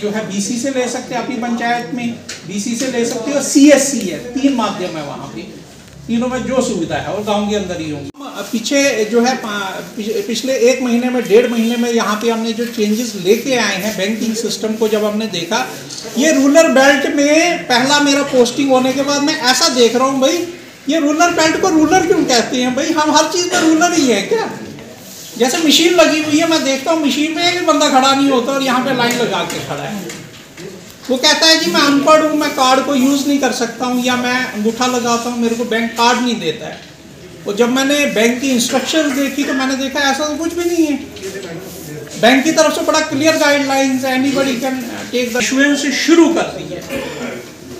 जो है बीसी से ले सकते हैं अपनी पंचायत में। बीसी से ले सकते हो सीएससी है। तीन माध्यम है वहाँ पे। तीनों में जो सुविधा है और गाँव के अंदर ही होंगी। पीछे जो है पिछले एक महीने में, डेढ़ महीने में यहाँ पे हमने जो चेंजेस लेके आए हैं बैंकिंग सिस्टम को जब हमने देखा, ये रूरल बेल्ट में पहला मेरा पोस्टिंग होने के बाद मैं ऐसा देख रहा हूँ भाई, ये रूरल बेल्ट को रूरल क्यों कहते हैं भाई? हम हर चीज़ में रूरल ही है क्या? जैसे मशीन लगी हुई है, मैं देखता हूँ, मशीन में एक बंदा खड़ा नहीं होता और यहाँ पे लाइन लगा के खड़ा है। वो कहता है, जी, मैं अनपढ़ हूँ, मैं कार्ड को यूज़ नहीं कर सकता हूँ या मैं अंगूठा लगाता हूँ, मेरे को बैंक कार्ड नहीं देता है। और जब मैंने बैंक की इंस्ट्रक्शन देखी तो मैंने देखा, ऐसा तो कुछ भी नहीं है। बैंक की तरफ़ से बड़ा क्लियर गाइडलाइंस है एनीबडी कैन टेक इशुएंस शुरू कर दी है।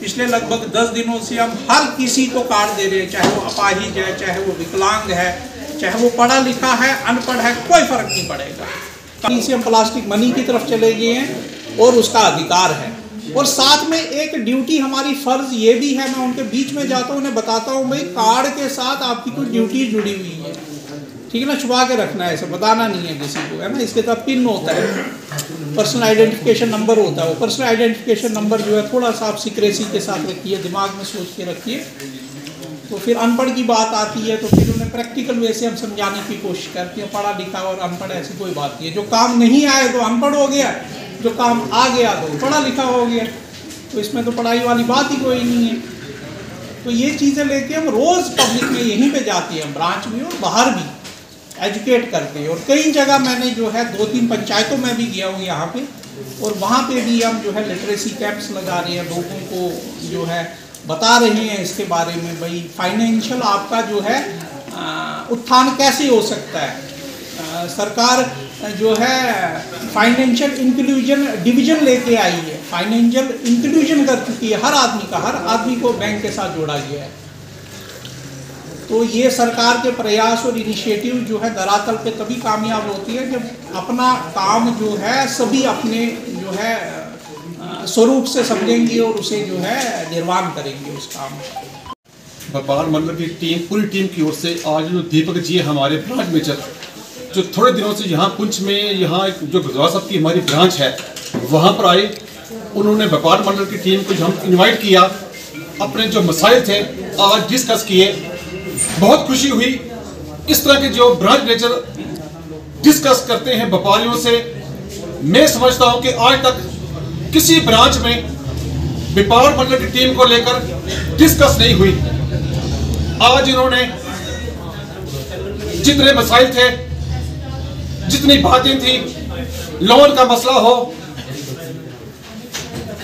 पिछले लगभग दस दिनों से हम हर किसी को कार्ड दे रहे हैं, चाहे वो अपाहिज है, चाहे वो विकलांग है चाहे वो पढ़ा लिखा है, अनपढ़ है, कोई फ़र्क नहीं पड़ेगा। कहीं से हम प्लास्टिक मनी की तरफ़ चले गए हैं और उसका अधिकार है। और साथ में एक ड्यूटी हमारी फ़र्ज़ ये भी है, मैं उनके बीच में जाता हूँ, उन्हें बताता हूँ, भाई, कार्ड के साथ आपकी कुछ ड्यूटी जुड़ी हुई है। ठीक है ना, छुपा के रखना है, ऐसा बताना नहीं है किसी को, है ना? इसके साथ पिन होता है। पर्सनल आइडेंटिफिकेशन नंबर होता है वो। पर्सनल आइडेंटिफिकेशन नंबर जो है, थोड़ा सा आप सिक्रेसी के साथ रखिए, दिमाग में सोच के रखिए। तो फिर अनपढ़ की बात आती है तो फिर उन्हें प्रैक्टिकल वे से हम समझाने की कोशिश करते हैं, पढ़ा लिखा और अनपढ़, ऐसी कोई बात नहीं है। जो काम नहीं आए तो अनपढ़ हो गया, जो काम आ गया तो पढ़ा लिखा हो गया। तो इसमें तो पढ़ाई वाली बात ही कोई नहीं है। तो ये चीज़ें लेके हम रोज़ पब्लिक में यहीं पे जाते हैं ब्रांच में और बाहर भी एजुकेट करते हैं। और कई जगह मैंने जो है दो तीन पंचायतों में भी गया हूँ यहाँ पे, और वहाँ पे भी हम जो है लिटरेसी कैंप्स लगा रहे हैं, लोगों को जो है बता रहे हैं इसके बारे में भाई फाइनेंशियल आपका जो है उत्थान कैसे हो सकता है? सरकार जो है फाइनेंशियल इंक्लूजन डिवीज़न लेके आई है। फाइनेंशियल इंक्लूजन कर चुकी है हर आदमी का, हर आदमी को बैंक के साथ जोड़ा गया है। तो ये सरकार के प्रयास और इनिशिएटिव जो है, धरातल पे तभी कामयाब होती है जब अपना काम जो है, सभी अपने जो है स्वरूप से समझेंगे और उसे जो है निर्वाण करेंगे उस काम व्यापार मंडल की टीम, पूरी टीम की ओर से आज जो दीपक जी हमारे ब्रांच मेजर जो थोड़े दिनों से यहाँ कुंच में, यहाँ जो गुजरात साहब की हमारी ब्रांच है, वहाँ पर आए, उन्होंने व्यापार मंडल की टीम को हम इनवाइट किया, अपने जो मसाइल थे, आज डिस्कस किए, बहुत खुशी हुई। इस तरह के जो ब्रांच मैनेजर डिस्कस करते हैं व्यापारियों से, मैं समझता हूँ कि आज तक किसी ब्रांच में व्यापार मंडल की टीम को लेकर डिस्कस नहीं हुई। आज इन्होंने जितने मसाइल थे, जितनी बातें थी लोन का मसला हो,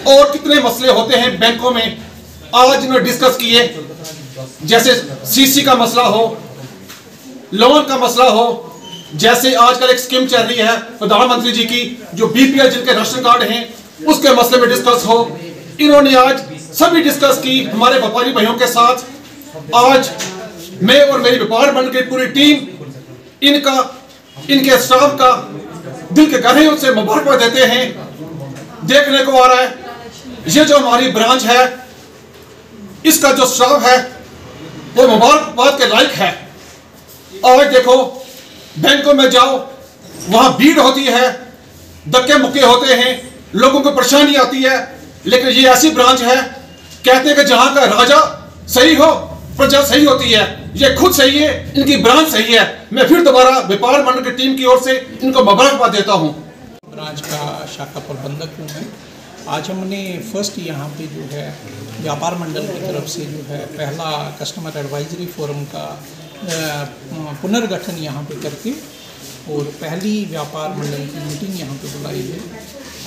और कितने मसले होते हैं बैंकों में, आज इन्होंने डिस्कस किए। जैसे सीसी का मसला हो लोन का मसला हो, जैसे आजकल एक स्कीम चल रही है प्रधानमंत्री जी की, जो बीपीएल जिनके राशन कार्ड हैं उसके मसले में डिस्कस हो। इन्होंने आज सभी डिस्कस की हमारे व्यापारी भाइयों के साथ। आज मैं और मेरी व्यापार बन की पूरी टीम इनका, इनके स्टाफ का दिल के गहरे से मुबारकबाद देते हैं। देखने को आ रहा है, ये जो हमारी ब्रांच है, इसका जो स्टाफ है, वो मुबारकबाद के लायक है। और देखो, बैंकों में जाओ, वहाँ भीड़ होती है, धक्के मुक्के होते हैं। लोगों को परेशानी आती है, लेकिन ये ऐसी ब्रांच है, कहते हैं कि जहाँ का राजा सही हो, प्रजा सही होती है, ये खुद सही है, इनकी ब्रांच सही है। मैं फिर दोबारा व्यापार मंडल की टीम की ओर से इनको मुबारकबाद देता हूँ। ब्रांच का शाखा प्रबंधक हूँ मैं। आज हमने फ़र्स्ट यहाँ पे जो है, व्यापार मंडल की तरफ़ से जो है, पहला कस्टमर एडवाइजरी फोरम का पुनर्गठन यहाँ पे करके और पहली व्यापार मंडल की मीटिंग यहाँ पे बुलाई है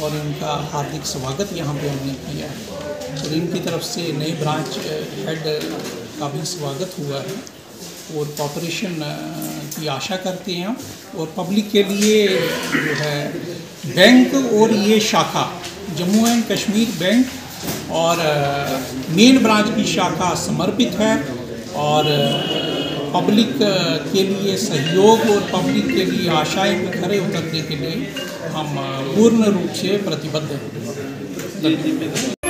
और इनका हार्दिक स्वागत यहाँ पे हमने किया। है और इनकी तरफ़ से नए ब्रांच हेड का भी स्वागत हुआ है और कॉपरेशन की आशा करते हैं हम और पब्लिक के लिए जो है बैंक और ये शाखा जम्मू एंड कश्मीर बैंक और मेन ब्रांच की शाखा समर्पित है और पब्लिक के लिए सहयोग और पब्लिक के लिए आशाएँ में खड़े उतरने के लिए हम पूर्ण रूप से प्रतिबद्ध हैं।